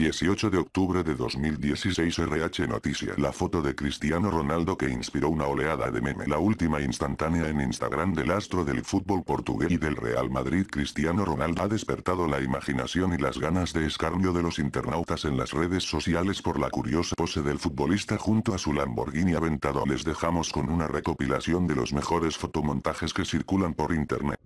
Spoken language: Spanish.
18 de octubre de 2016 RH Noticia La foto de Cristiano Ronaldo que inspiró una oleada de meme. La última instantánea en Instagram del astro del fútbol portugués y del Real Madrid. Cristiano Ronaldo ha despertado la imaginación y las ganas de escarnio de los internautas en las redes sociales por la curiosa pose del futbolista junto a su Lamborghini aventado. Les dejamos con una recopilación de los mejores fotomontajes que circulan por internet.